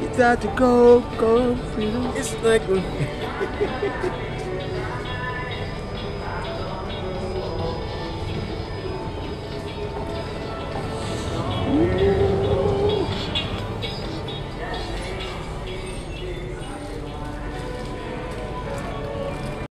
It's out to go, go freedom. It's like